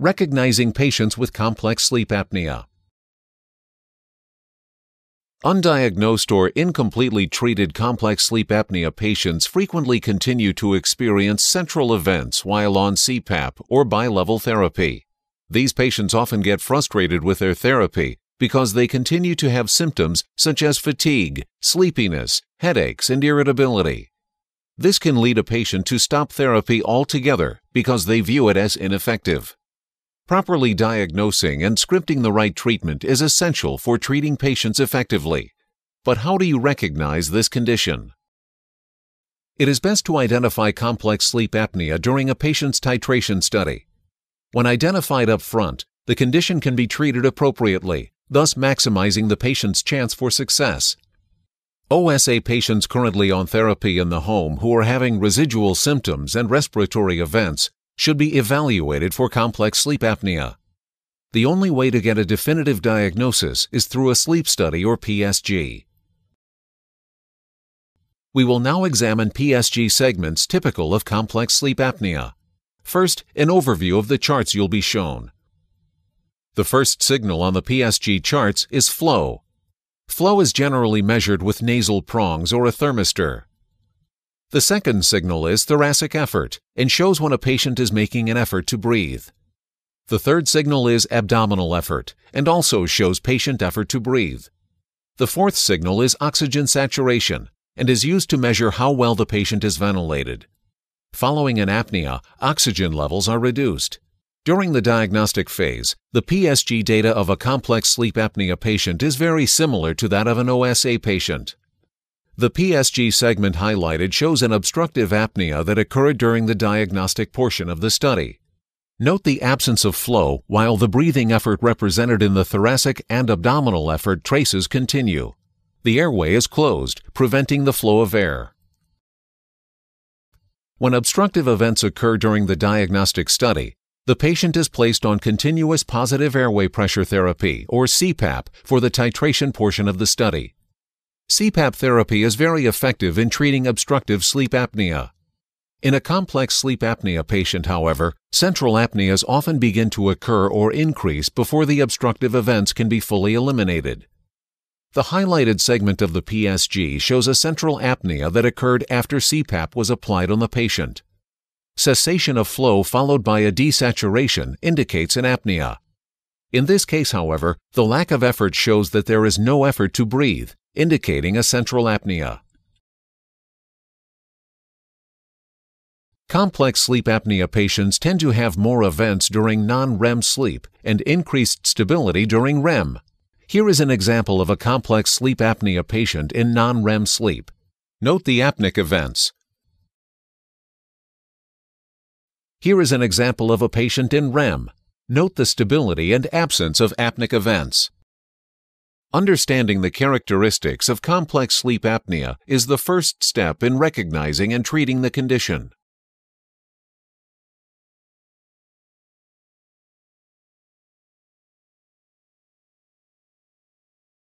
Recognizing patients with complex sleep apnea. Undiagnosed or incompletely treated complex sleep apnea patients frequently continue to experience central events while on CPAP or bilevel therapy. These patients often get frustrated with their therapy because they continue to have symptoms such as fatigue, sleepiness, headaches, and irritability. This can lead a patient to stop therapy altogether because they view it as ineffective. Properly diagnosing and scripting the right treatment is essential for treating patients effectively. But how do you recognize this condition? It is best to identify complex sleep apnea during a patient's titration study. When identified up front, the condition can be treated appropriately, thus maximizing the patient's chance for success. OSA patients currently on therapy in the home who are having residual symptoms and respiratory events should be evaluated for complex sleep apnea. The only way to get a definitive diagnosis is through a sleep study or PSG. We will now examine PSG segments typical of complex sleep apnea. First, an overview of the charts you'll be shown. The first signal on the PSG charts is flow, Flow is generally measured with nasal prongs or a thermistor. The second signal is thoracic effort and shows when a patient is making an effort to breathe. The third signal is abdominal effort and also shows patient effort to breathe. The fourth signal is oxygen saturation and is used to measure how well the patient is ventilated. Following an apnea, oxygen levels are reduced. During the diagnostic phase, the PSG data of a complex sleep apnea patient is very similar to that of an OSA patient. The PSG segment highlighted shows an obstructive apnea that occurred during the diagnostic portion of the study. Note the absence of flow while the breathing effort represented in the thoracic and abdominal effort traces continue. The airway is closed, preventing the flow of air. When obstructive events occur during the diagnostic study, the patient is placed on continuous positive airway pressure therapy, or CPAP, for the titration portion of the study. CPAP therapy is very effective in treating obstructive sleep apnea. In a complex sleep apnea patient, however, central apneas often begin to occur or increase before the obstructive events can be fully eliminated. The highlighted segment of the PSG shows a central apnea that occurred after CPAP was applied on the patient. Cessation of flow followed by a desaturation indicates an apnea. In this case, however, the lack of effort shows that there is no effort to breathe, indicating a central apnea. Complex sleep apnea patients tend to have more events during non-REM sleep and increased stability during REM. Here is an example of a complex sleep apnea patient in non-REM sleep. Note the apneic events. Here is an example of a patient in REM. Note the stability and absence of apneic events. Understanding the characteristics of complex sleep apnea is the first step in recognizing and treating the condition.